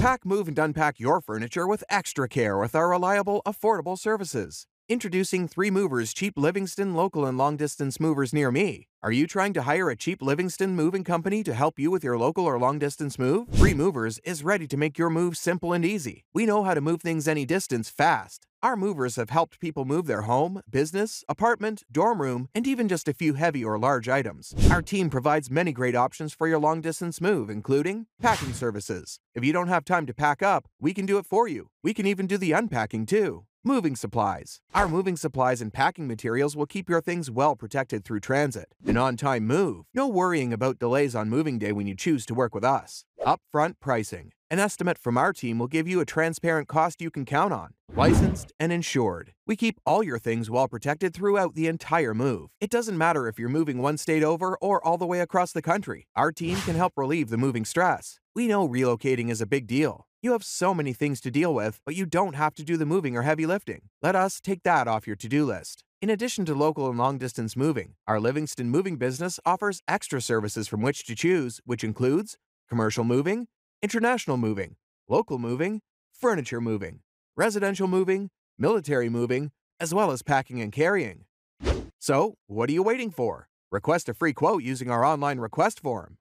Pack, move, and unpack your furniture with extra care with our reliable, affordable services. Introducing Three Movers Cheap Livingston Local and Long Distance Movers near me. Are you trying to hire a cheap Livingston moving company to help you with your local or long distance move? Three Movers is ready to make your move simple and easy. We know how to move things any distance fast. Our movers have helped people move their home, business, apartment, dorm room, and even just a few heavy or large items. Our team provides many great options for your long distance move, including packing services. If you don't have time to pack up, we can do it for you. We can even do the unpacking too. Moving supplies. Our moving supplies and packing materials will keep your things well protected through transit. An on time move. No worrying about delays on moving day when you choose to work with us. Upfront pricing. An estimate from our team will give you a transparent cost you can count on. Licensed and insured. We keep all your things well protected throughout the entire move. It doesn't matter if you're moving one state over or all the way across the country. Our team can help relieve the moving stress. We know relocating is a big deal. You have so many things to deal with, but you don't have to do the moving or heavy lifting. Let us take that off your to do list. In addition to local and long distance moving, our Livingston moving business offers extra services from which to choose, which includes commercial moving, international moving, local moving, furniture moving, residential moving, military moving, as well as packing and carrying. So, what are you waiting for? Request a free quote using our online request form.